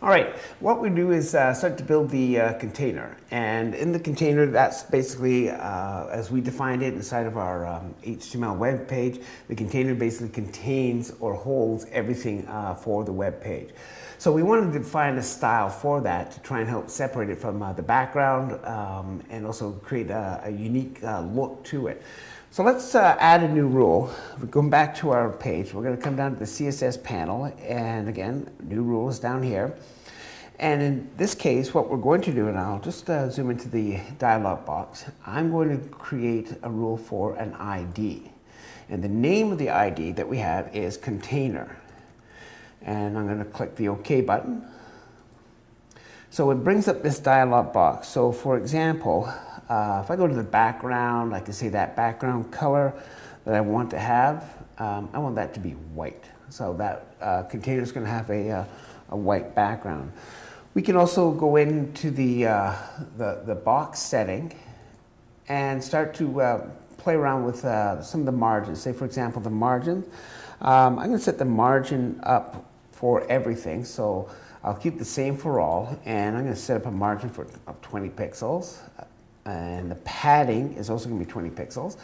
All right, what we do is uh, start to build the uh, container. And in the container, that's basically, uh, as we defined it inside of our um, HTML web page, the container basically contains or holds everything uh, for the web page. So we wanted to define a style for that to try and help separate it from uh, the background um, and also create a, a unique uh, look to it. So let's uh, add a new rule. We're going back to our page. We're going to come down to the CSS panel, and again, new rule is down here. And in this case, what we're going to do, and I'll just uh, zoom into the dialog box, I'm going to create a rule for an ID. And the name of the ID that we have is container. And I'm going to click the OK button. So it brings up this dialog box. So for example, uh, if I go to the background, I can say that background color that I want to have, um, I want that to be white. So that uh, container is going to have a, uh, a white background. We can also go into the, uh, the, the, box setting and start to uh, play around with uh, some of the margins. Say, for example, the margin. Um, I'm going to set the margin up for everything. So I'll keep the same for all, and I'm going to set up a margin for of 20 pixels and the padding is also going to be 20 pixels.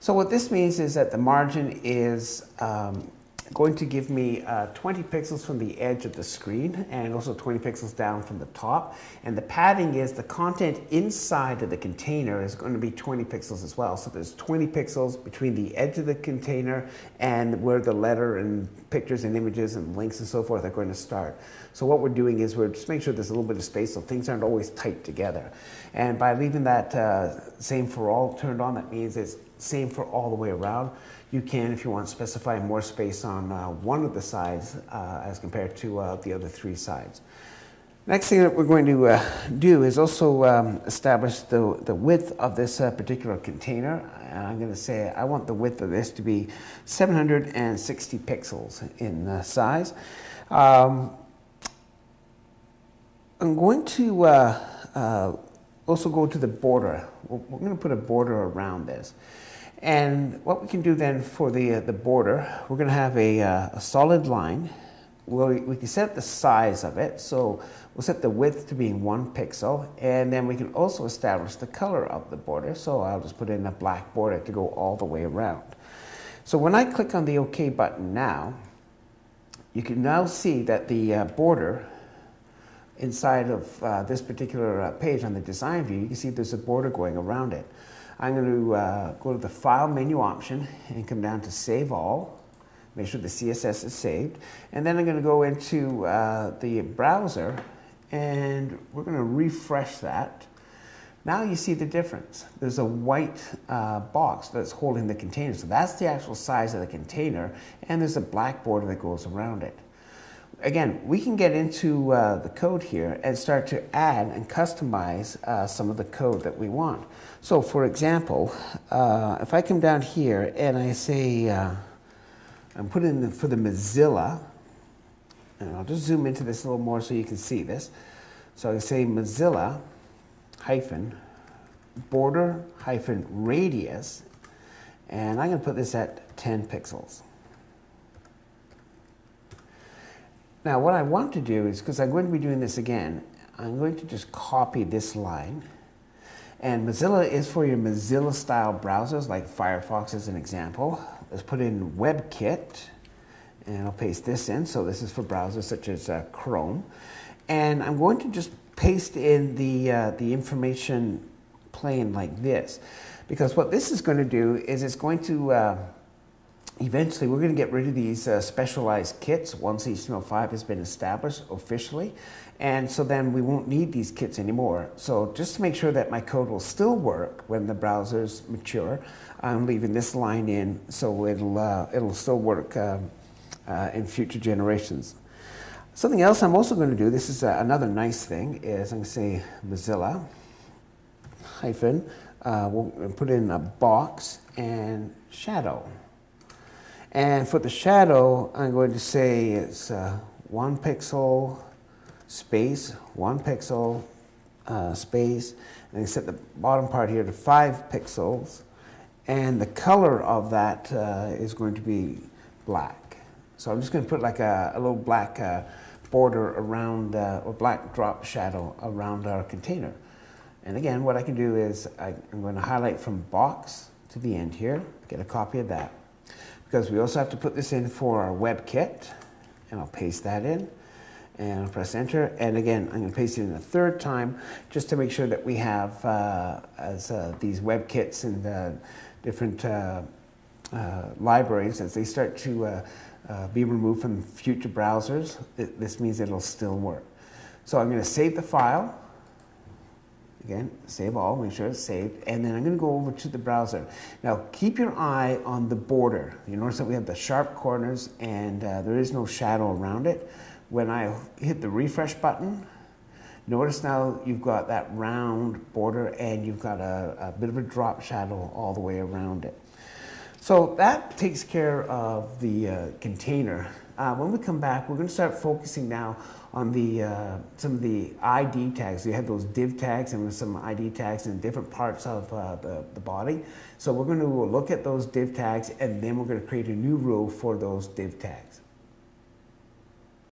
So what this means is that the margin is um, going to give me uh, 20 pixels from the edge of the screen and also 20 pixels down from the top. And the padding is the content inside of the container is going to be 20 pixels as well. So there's 20 pixels between the edge of the container and where the letter and pictures and images and links and so forth are going to start. So what we're doing is we're just making sure there's a little bit of space so things aren't always tight together. And by leaving that uh, same for all turned on, that means it's same for all the way around. You can, if you want, specify more space on uh, one of the sides uh, as compared to uh, the other three sides. Next thing that we're going to uh, do is also um, establish the, the width of this uh, particular container. And I'm going to say I want the width of this to be 760 pixels in uh, size. Um, I'm going to also go to the border. We're, we're going to put a border around this. And what we can do then for the, uh, the border, we're going to have a, uh, a solid line. We'll, we can set the size of it. So we'll set the width to being one pixel. And then we can also establish the color of the border. So I'll just put in a black border to go all the way around. So when I click on the OK button now, you can now see that the uh, border inside of uh, this particular uh, page on the design view, you can see there's a border going around it. I'm going to uh, go to the File menu option and come down to Save All. Make sure the CSS is saved. And then I'm going to go into uh, the browser and we're going to refresh that. Now you see the difference. There's a white uh, box that's holding the container. So that's the actual size of the container. And there's a black border that goes around it again, we can get into uh, the code here and start to add and customize uh, some of the code that we want. So for example, uh, if I come down here and I say, uh, I'm putting in the, for the Mozilla, and I'll just zoom into this a little more so you can see this. So I say Mozilla hyphen border hyphen radius, and I'm going to put this at 10 pixels. Now what I want to do is, because I'm going to be doing this again, I'm going to just copy this line. And Mozilla is for your Mozilla style browsers like Firefox as an example. Let's put in WebKit and I'll paste this in. So this is for browsers such as uh, Chrome. And I'm going to just paste in the, uh, the information plane like this. Because what this is going to do is it's going to uh, eventually we're going to get rid of these uh, specialized kits once HTML5 has been established officially. And so then we won't need these kits anymore. So just to make sure that my code will still work when the browsers mature, I'm leaving this line in so it'll, uh, it'll still work um, uh, in future generations. Something else I'm also going to do, this is uh, another nice thing, is I'm going to say Mozilla hyphen, uh, we'll put in a box and shadow. And for the shadow, I'm going to say it's uh, one pixel space, one pixel uh, space, and I set the bottom part here to five pixels, and the color of that uh, is going to be black. So I'm just going to put like a, a little black uh, border around, uh, or black drop shadow around our container. And again, what I can do is I, I'm going to highlight from box to the end here, get a copy of that. Because we also have to put this in for our web kit, and I'll paste that in and I'll press enter. And again, I'm going to paste it in a third time just to make sure that we have uh, as uh, these web kits and uh, different uh, uh, libraries as they start to uh, be removed from future browsers. It, this means it'll still work. So I'm going to save the file. Again, save all, make sure it's saved, and then I'm going to go over to the browser. Now, keep your eye on the border. You notice that we have the sharp corners and there is no shadow around it when I hit the refresh button, notice now you've got that round border and you've got a, a bit of a drop shadow all the way around it. So that takes care of the uh, container. Uh, when we come back, we're going to start focusing now on the uh, some of the ID tags. We have those div tags and some ID tags in different parts of uh, the, the body. So we're going to look at those div tags and then we're going to create a new rule for those div tags.